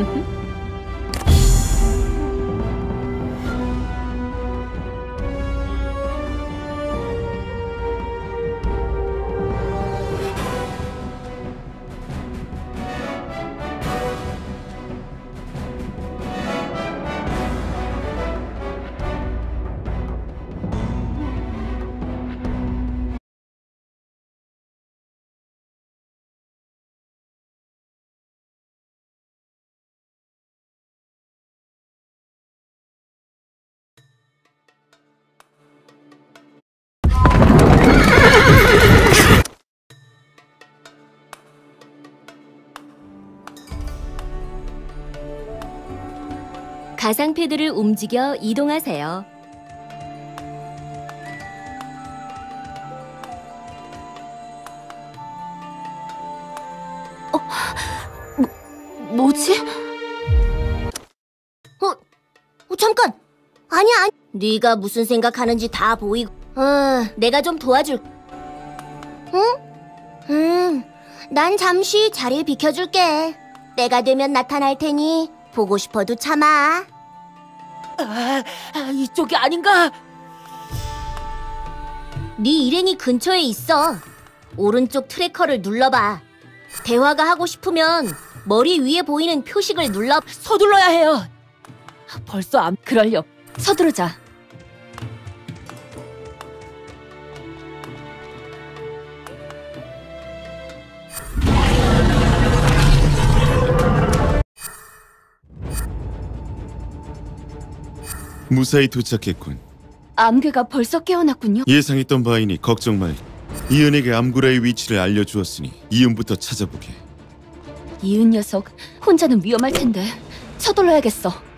ujum 가상 패드를 움직여 이동하세요. 뭐지? 어, 어, 잠깐. 아니야, 아니. 네가 무슨 생각하는지 다 보이고. 어, 내가 좀 도와줄. 응? 음, 난 잠시 자리 비켜줄게. 때가 되면 나타날 테니 보고 싶어도 참아. 아, 아, 이쪽이 아닌가? 네 일행이 근처에 있어. 오른쪽 tracker를 눌러봐. 대화가 하고 싶으면 머리 위에 보이는 표식을 눌러. 서둘러야 해요. 벌써 안 그럴려. 서두르자. 무사히 도착했군. 암괴가 벌써 깨어났군요. 예상했던 바이니 걱정 말. 이은에게 암구라의 위치를 알려주었으니 이은부터 찾아보게. 이은 녀석 혼자는 위험할 텐데 서둘러야겠어.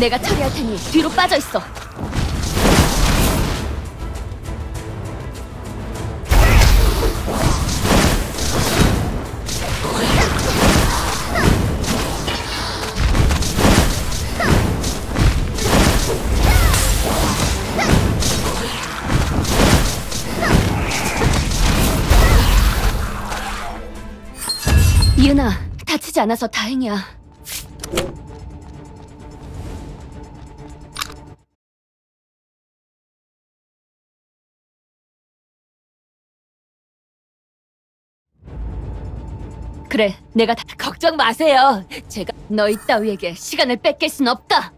내가 처리할 테니 뒤로 빠져 있어. 이은아, 다치지 않아서 다행이야. 그래, 내가 다 걱정 마세요. 제가 너희 따위에게 시간을 뺏길 순 없다.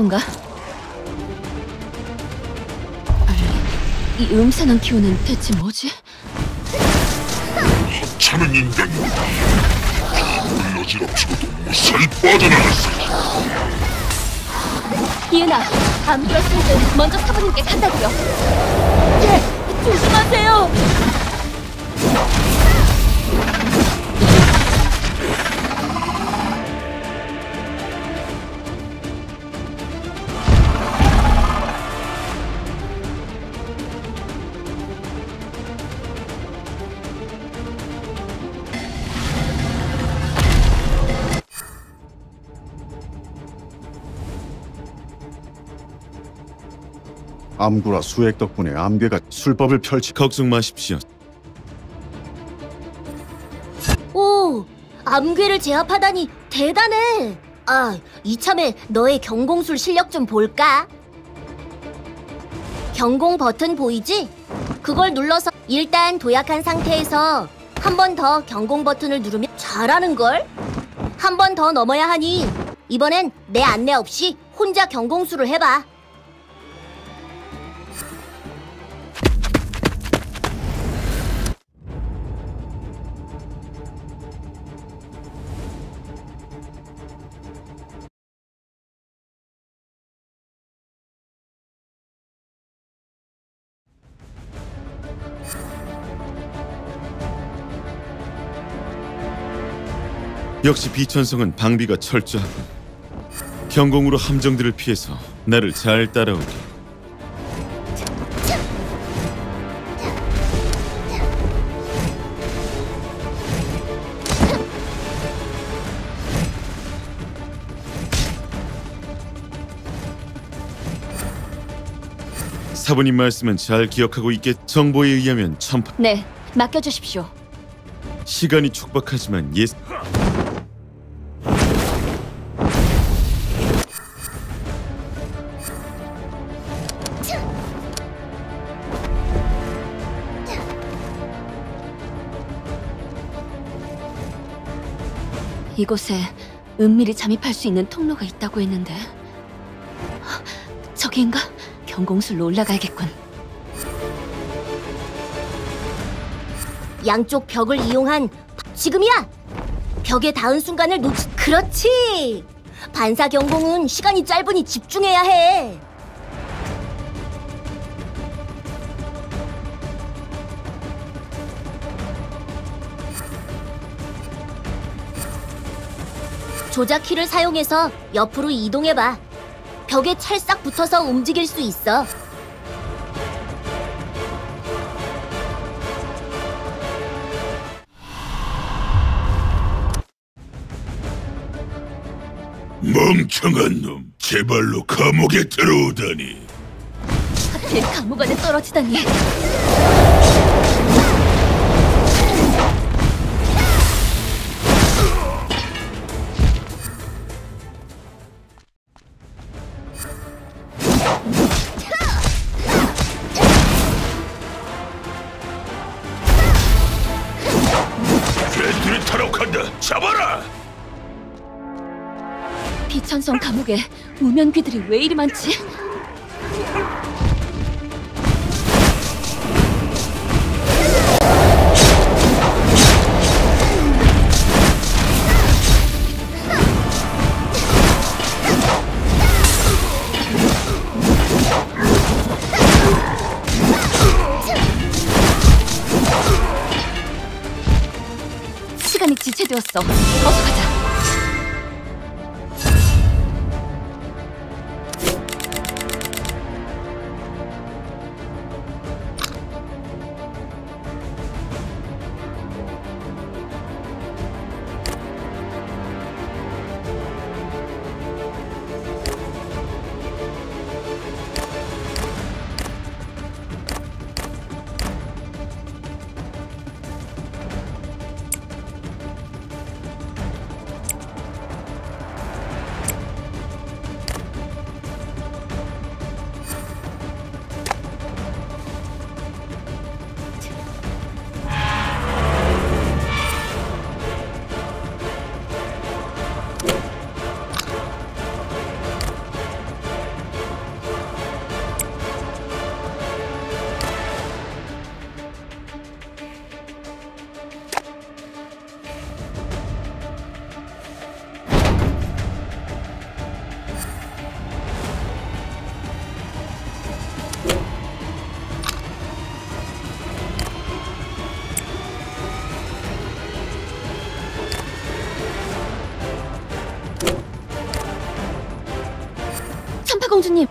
건가? 이 음산한 기운은 대체 뭐지? 차는 인간이다. 물러지럽히고도 무사히 빠져나갔어. 이은아, 암기가 스드 먼저 사부님께 간다고요. 예, 조심하세요. 암구라 수액 덕분에 암괴가 술법을 펼치 걱정 마십시오. 오, 암괴를 제압하다니 대단해. 아, 이참에 너의 경공술 실력 좀 볼까? 경공 버튼 보이지? 그걸 눌러서 일단 도약한 상태에서 한 번 더 경공 버튼을 누르면 잘하는 걸? 한 번 더 넘어야 하니 이번엔 내 안내 없이 혼자 경공술을 해봐. 역시 비천성은 방비가 철저하군. 경공으로 함정들을 피해서 나를 잘 따라오게. 사부님 말씀은 잘 기억하고 있겠. 정보에 의하면 천파 네, 맡겨주십시오. 시간이 촉박하지만 예. 이곳에 은밀히 잠입할 수 있는 통로가 있다고 했는데 헉, 저기인가? 경공술로 올라가야겠군. 양쪽 벽을 이용한 지금이야. 벽에 닿은 순간을 놓치. 그렇지. 반사 경공은 시간이 짧으니 집중해야 해. 조작 키를 사용해서 옆으로 이동해봐. 벽에 찰싹 붙어서 움직일 수 있어. 멍청한 놈, 제발로 감옥에 들어오다니. 하필 강목 안에 떨어지다니. 쟤들이 탈옥한다. 잡아라. 비천성 감옥에 우면귀들이 왜 이리 많지? 지체되었어. 어서 가자.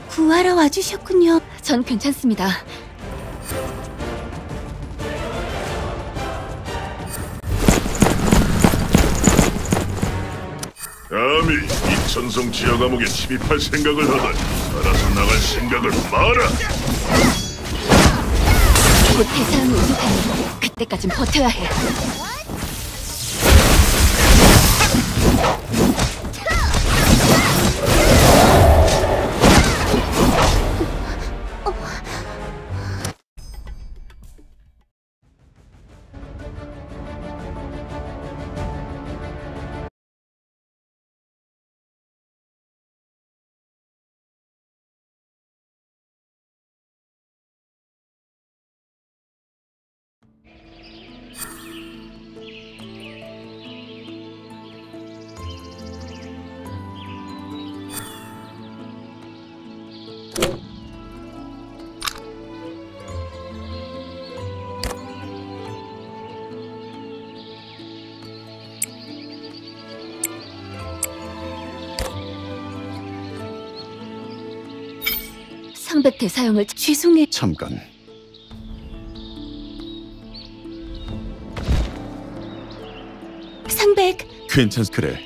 구하러 와주셨군요. 전 괜찮습니다. 감히 이천성 지하 감옥에 침입할 생각을 하다니 살아서 나갈 생각을 마라. 곧 대사함이 테니 그때까진 버텨야 해. 상백 대사형을 죄송해. 잠깐. 상백 괜찮. 그래.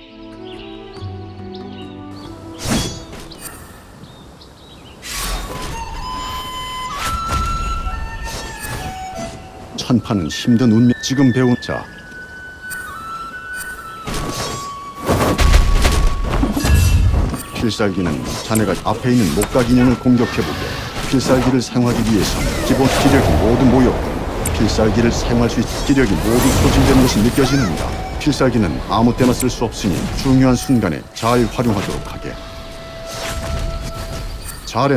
천파는 힘든 운명. 지금 배운 자. 필살기는 자네가 앞에 있는 목각 인형을 공격해보게. 필살기를 사용하기 위해서 기본 기력이 모두 모였고 필살기를 사용할 수있 기력이 모두 소진되는 것이 느껴지는다. 필살기는 아무 때나 쓸 수 없으니 중요한 순간에 잘 활용하도록 하게. 잘해.